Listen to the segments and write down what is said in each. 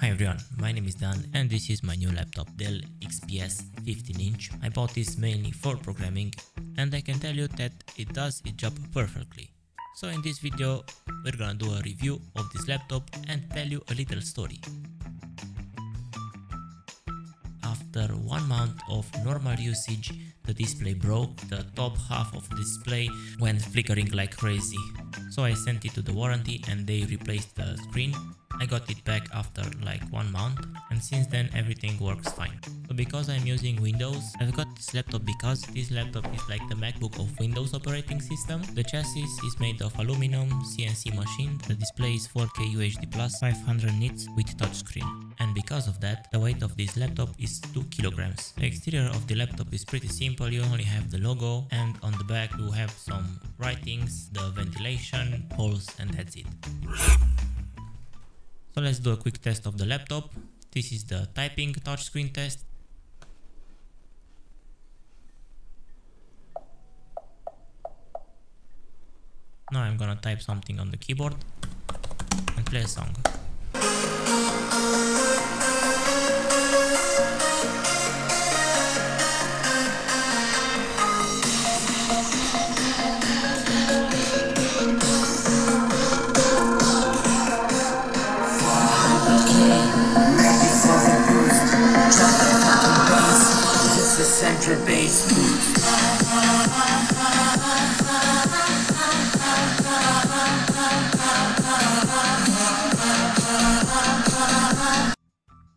Hi everyone, my name is Dan and this is my new laptop Dell XPS 15 inch. I bought this mainly for programming and I can tell you that it does its job perfectly. So in this video we're gonna do a review of this laptop and tell you a little story. After one month of normal usage, the display broke, the top half of the display went flickering like crazy. So I sent it to the warranty and they replaced the screen I got it back after like one month and since then everything works fine. So because I'm using Windows, I've got this laptop because this laptop is like the MacBook of Windows operating system. The chassis is made of aluminum CNC machine, the display is 4K UHD plus 500 nits with touchscreen. And because of that, the weight of this laptop is 2 kilograms. The exterior of the laptop is pretty simple, you only have the logo and on the back you have some writings, the ventilation, holes and that's it. So let's do a quick test of the laptop. This is the typing touchscreen test. Now I'm gonna type something on the keyboard and play a song. Central.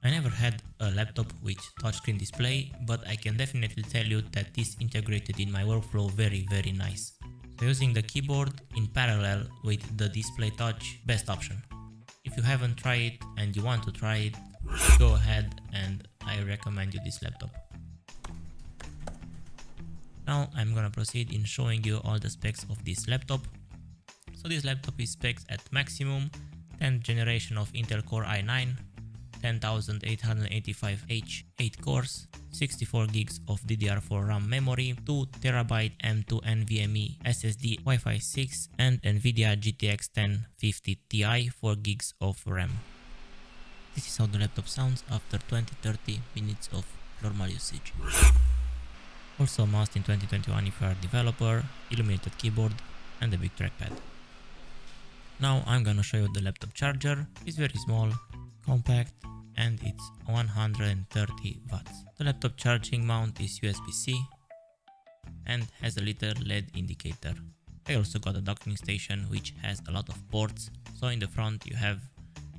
I never had a laptop with touchscreen display, but I can definitely tell you that this integrated in my workflow very very nice. So using the keyboard in parallel with the display touch, best option. If you haven't tried it and you want to try it, go ahead and I recommend you this laptop. Now I'm gonna proceed in showing you all the specs of this laptop. So this laptop is specs at maximum 10th generation of Intel Core i9, 10885H, 8 cores, 64 gigs of DDR4 RAM memory, 2 TB M2 NVMe SSD, Wi-Fi 6 and Nvidia GTX 1050 Ti 4 gigs of RAM. This is how the laptop sounds after 20-30 minutes of normal usage. Also must in 2021 if you are a developer, illuminated keyboard and a big trackpad. Now I'm gonna show you the laptop charger. It's very small, compact and it's 130 watts. The laptop charging mount is USB-C and has a little LED indicator. I also got a docking station which has a lot of ports. So in the front you have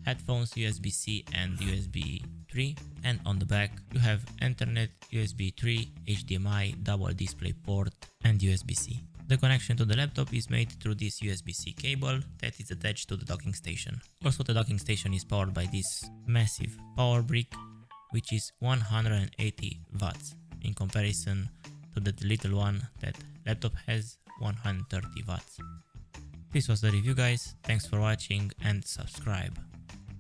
headphones USB-C and USB 3 and on the back you have Ethernet, USB 3, HDMI, double display port and USB-C. The connection to the laptop is made through this USB-C cable that is attached to the docking station. Also the docking station is powered by this massive power brick which is 180 watts in comparison to the little one that laptop has 130 watts. This was the review guys, thanks for watching and subscribe.